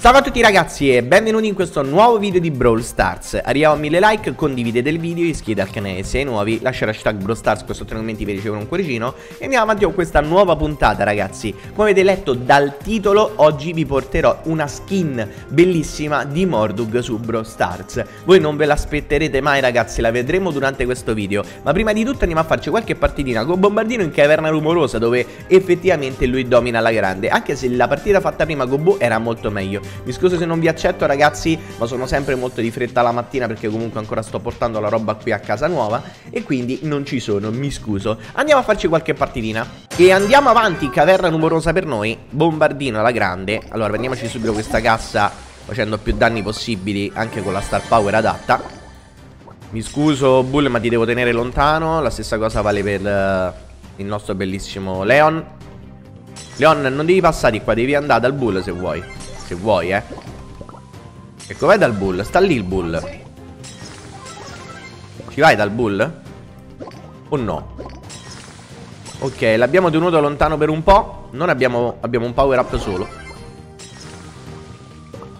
Ciao a tutti ragazzi e benvenuti in questo nuovo video di Brawl Stars. Arriviamo a 1000 like, condividete il video, iscrivetevi al canale se sei nuovi Lasciate hashtag Brawl Stars, questo tre commenti vi ricevono un cuoricino. E andiamo avanti con questa nuova puntata ragazzi. Come avete letto dal titolo, oggi vi porterò una skin bellissima di Mordug su Brawl Stars. Voi non ve l'aspetterete mai ragazzi, la vedremo durante questo video. Ma prima di tutto andiamo a farci qualche partitina con Bombardino in caverna rumorosa Dove effettivamente lui domina la grande. Anche se la partita fatta prima con Bo era molto meglio mi scuso se non vi accetto ragazzi Ma sono sempre molto di fretta la mattina Perché comunque ancora sto portando la roba qui a casa nuova E quindi non ci sono, mi scuso. Andiamo a farci qualche partitina E andiamo avanti, caverna numerosa per noi Bombardino alla grande. Allora prendiamoci subito questa cassa Facendo più danni possibili Anche con la star power adatta. Mi scuso Bull ma ti devo tenere lontano. La stessa cosa vale per uh, il nostro bellissimo Leon. Leon non devi passare di qua Devi andare dal Bull se vuoi se vuoi, eh. Ecco, vai dal bull. Sta lì il bull. Ci vai dal bull? O no? Ok, l'abbiamo tenuto lontano per un po'. Non abbiamo, abbiamo un power up solo.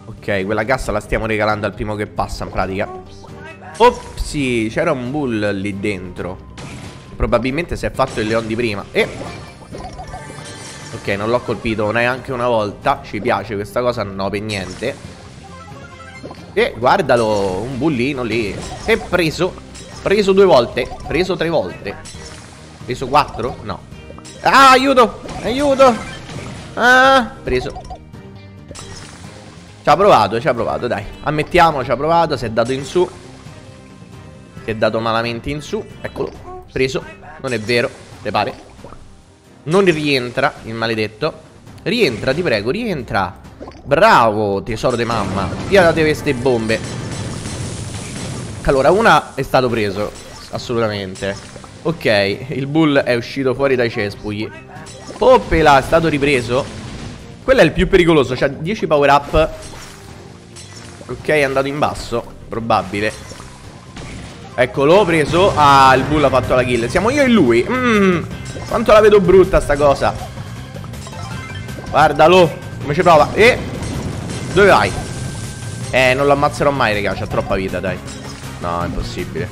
Ok, quella cassa la stiamo regalando al primo che passa in pratica. Opsi, c'era un bull lì dentro. Probabilmente si è fatto il leon di prima. E... Ok, non l'ho colpito neanche una volta. Ci piace questa cosa, no per niente. E guardalo, un bullino lì. E preso. Preso due volte. Preso tre volte. Preso quattro? No. Ah, aiuto! Aiuto! Ah, preso. Ci ha provato, ci ha provato, dai. Ammettiamo, ci ha provato, si è dato in su. Si è dato malamente in su. Eccolo. Preso. Non è vero, te pare? Non rientra, il maledetto. Rientra, ti prego, rientra. Bravo, tesoro di mamma. Tirate queste bombe. Allora, una è stato preso Assolutamente. Ok, il bull è uscito fuori dai cespugli. Poppela, è stato ripreso. Quello è il più pericoloso C'ha 10 power up. Ok, è andato in basso Probabile. Eccolo, preso. Ah, il bull ha fatto la kill. Siamo io e lui. Mmm quanto la vedo brutta sta cosa? Guardalo Come ci prova. E? Dove vai? Eh non lo ammazzerò mai raga C'ha troppa vita dai. No è impossibile.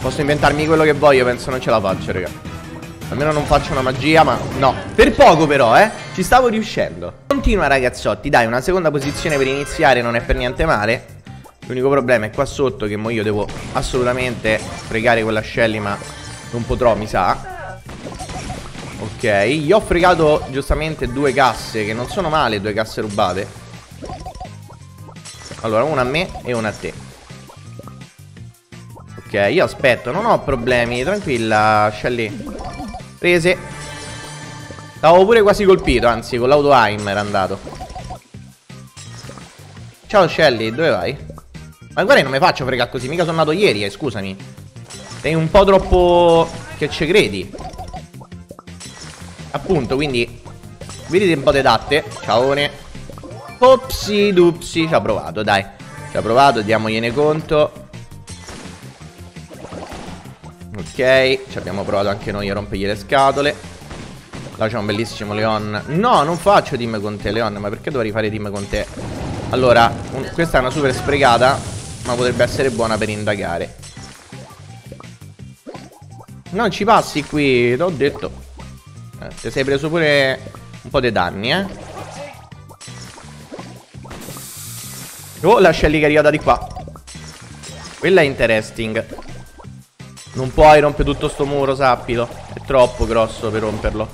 Posso inventarmi quello che voglio Penso non ce la faccio raga. Almeno non faccio una magia ma no. Per poco però eh. Ci stavo riuscendo. Continua ragazzotti Dai una seconda posizione per iniziare Non è per niente male. L'unico problema è qua sotto Che mo io devo assolutamente Fregare quella Shelly ma non potrò, mi sa. Ok, gli ho fregato giustamente due casse, che non sono male, due casse rubate. Allora, una a me e una a te. Ok, io aspetto, non ho problemi, tranquilla, Shelly. Prese. Stavo pure quasi colpito, anzi, con l'auto aim era andato. Ciao Shelly, dove vai? Ma guarda, non mi faccio fregare così, mica sono nato ieri, eh, scusami. Sei un po' troppo... che ci credi. Appunto, quindi Vedete un po' di datte Ciaone. Opsi dupsi Ci ha provato, dai. Ci ha provato, diamogliene conto. Ok Ci abbiamo provato anche noi a rompergli le scatole. Là c'è un bellissimo Leon. No, non faccio team con te, Leon Ma perché dovrei fare team con te? Allora, un, questa è una super sprecata Ma potrebbe essere buona per indagare non ci passi qui, t'ho detto. Eh, ti sei preso pure un po' di danni, eh. Oh, la Shelly che è arrivata di qua. Quella è interesting. Non puoi rompere tutto sto muro, sappilo. È troppo grosso per romperlo.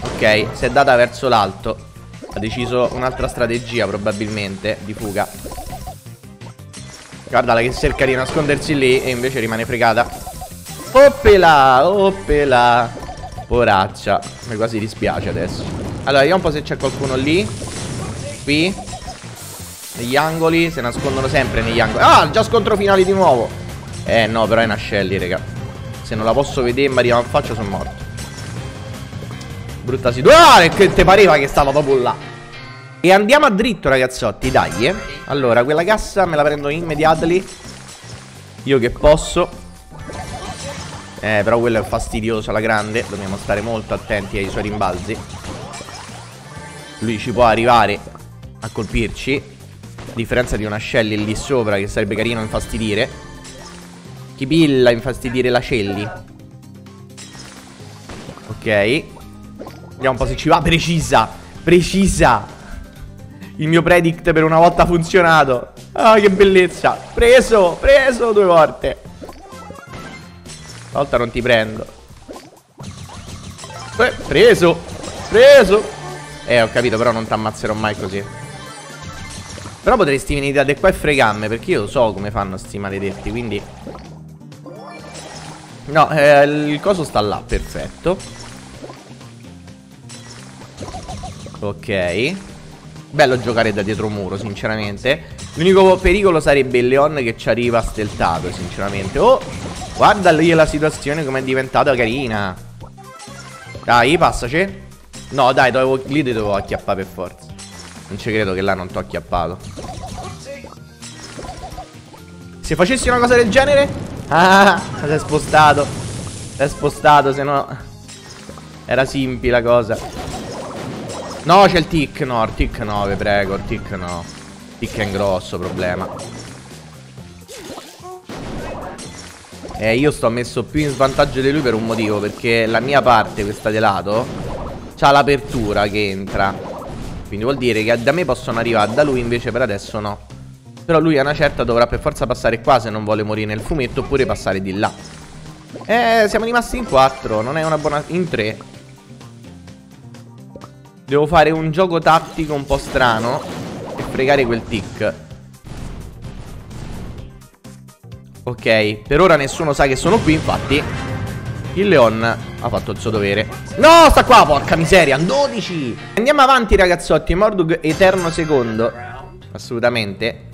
Ok, si è data verso l'alto. Ha deciso un'altra strategia, probabilmente, di fuga. Guardala che cerca di nascondersi lì e invece rimane fregata. Oppela, oppela. Poraccia. Mi quasi dispiace adesso. Allora, vediamo un po' se c'è qualcuno lì. Qui. Negli angoli. Si nascondono sempre negli angoli. Ah, già scontro finale di nuovo. Eh, no, però è una Shelly, raga. Se non la posso vedere, ma arriva in faccia, sono morto. Brutta situazione. Ah, che te pareva che stava proprio là. E andiamo a dritto, ragazzotti, dai, eh. Allora, quella cassa me la prendo immediately. Io che posso. Eh, però quello è fastidioso alla grande. Dobbiamo stare molto attenti ai suoi rimbalzi. Lui ci può arrivare a colpirci. A differenza di una Shelly lì sopra Che sarebbe carino infastidire. Chi pilla infastidire la Shelly? Ok. Vediamo un po' se ci va. Precisa. Precisa. Il mio predict per una volta ha funzionato. Ah che bellezza. Preso Preso due volte Stavolta non ti prendo eh, Preso Preso eh, ho capito, però non ti ammazzerò mai così. Però potresti venire da qua e fregarmi, perché io so come fanno sti maledetti, quindi... No, eh, il coso sta là, perfetto. Ok. Bello giocare da dietro muro, sinceramente. L'unico pericolo sarebbe il Leon che ci arriva steltato, sinceramente. Oh, guarda lì la situazione come è diventata carina. Dai, passaci. No, dai, dovevo, lì ti dovevo acchiappare per forza. Non ci credo che là non ti ho acchiappato. Se facessi una cosa del genere? Ah, si è spostato. Si è spostato, se no... Era simpi la cosa. No, c'è il tic. No, il tic no, vi prego. Il tic no. Il tic è un grosso problema. Eh, io sto messo più in svantaggio di lui per un motivo. Perché la mia parte, questa di lato C'ha l'apertura che entra. Quindi vuol dire che da me possono arrivare Da lui invece per adesso no. Però lui a una certa dovrà per forza passare qua Se non vuole morire nel fumetto Oppure passare di là. Eh siamo rimasti in 4 Non è una buona... in 3 Devo fare un gioco tattico un po' strano E fregare quel tic Ok, per ora nessuno sa che sono qui, infatti il Leon ha fatto il suo dovere. No, sta qua, porca miseria 12 Andiamo avanti ragazzotti Mordug eterno secondo. Assolutamente.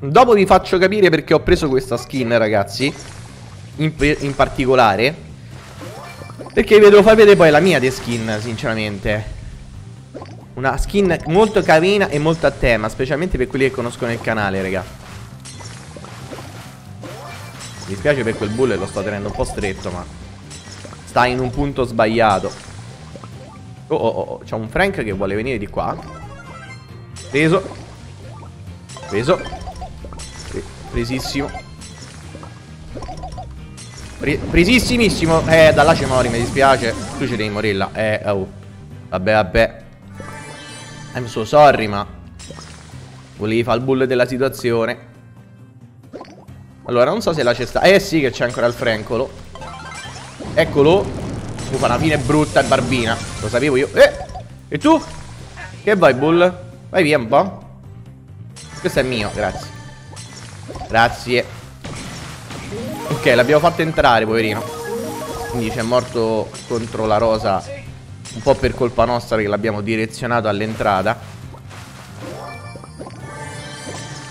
Dopo vi faccio capire perché ho preso questa skin ragazzi. In, in particolare. Perché vi devo far vedere poi la mia di skin Sinceramente. Una skin molto carina e molto a tema Specialmente per quelli che conoscono il canale raga mi dispiace per quel bullet, lo sto tenendo un po' stretto, ma sta in un punto sbagliato. Oh, oh, oh, c'è un Frank che vuole venire di qua. Preso. Preso. Pre presissimo. Pre presissimissimo. Eh, da là ci mori, mi dispiace. Tu ci devi morire là. Eh, oh. Vabbè, vabbè. I'm so sorry, ma... Volevi fare il bullet della situazione. Allora, non so se la cesta... Eh sì che c'è ancora il frencolo. Eccolo. Mi fa una fine brutta e barbina. Lo sapevo io. Eh! E tu? Che vai, Bull? Vai via un po'. Questo è mio, grazie. Grazie. Ok, l'abbiamo fatto entrare, poverino. Quindi c'è morto contro la rosa. Un po' per colpa nostra che l'abbiamo direzionato all'entrata.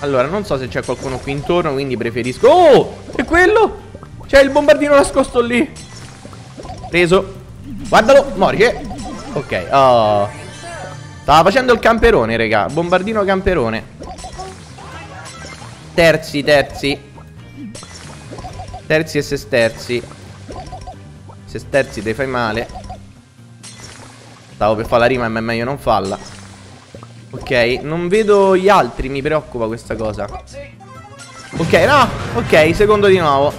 Allora, non so se c'è qualcuno qui intorno, quindi preferisco... Oh! È quello! C'è il bombardino nascosto lì. Preso. Guardalo, mori che... Ok, oh. Stava facendo il camperone, raga. Bombardino camperone. Terzi, terzi. Terzi e sesterzi. Sesterzi te fai male. Stavo per fare la rima, ma è meglio non farla. Ok, non vedo gli altri, mi preoccupa questa cosa. Ok, no, ok, secondo di nuovo.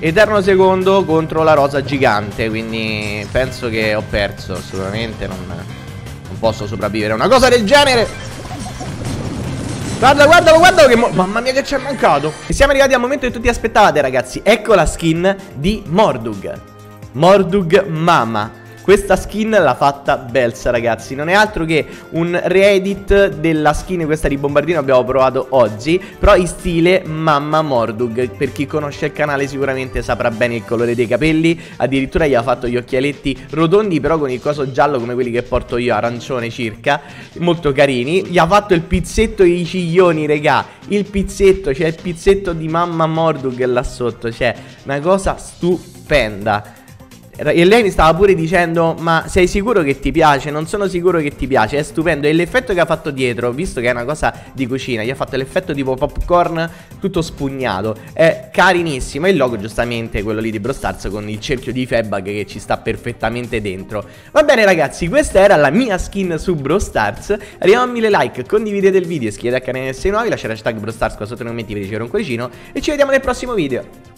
Eterno secondo contro la rosa gigante, quindi penso che ho perso, assolutamente, non, non posso sopravvivere a una cosa del genere. Guarda, guardalo, guardalo che... Mamma mia che ci è mancato. E siamo arrivati al momento che tutti aspettate, ragazzi. Ecco la skin di Mordug. Mordug Mama. Questa skin l'ha fatta Belsa ragazzi. Non è altro che un reedit della skin questa di Bombardino Abbiamo provato oggi. Però in stile Mamma Mordug. Per chi conosce il canale sicuramente saprà bene il colore dei capelli. Addirittura gli ha fatto gli occhialetti rotondi Però con il coso giallo come quelli che porto io Arancione circa. Molto carini. Gli ha fatto il pizzetto e i ciglioni regà. Il pizzetto C'è il pizzetto di Mamma Mordug là sotto. C'è una cosa stupenda e lei mi stava pure dicendo Ma sei sicuro che ti piace? Non sono sicuro che ti piace È stupendo. E l'effetto che ha fatto dietro Visto che è una cosa di cucina Gli ha fatto l'effetto tipo popcorn Tutto spugnato. È carinissimo. E il logo giustamente quello lì di Bro Stars Con il cerchio di Febag che ci sta perfettamente dentro. Va bene ragazzi Questa era la mia skin su Bro Stars Arriviamo a mille like Condividete il video Iscrivetevi al canale se nuovi Lasciate hashtag Bro Stars Qua sotto nei commenti per ricevere un cuoricino E ci vediamo nel prossimo video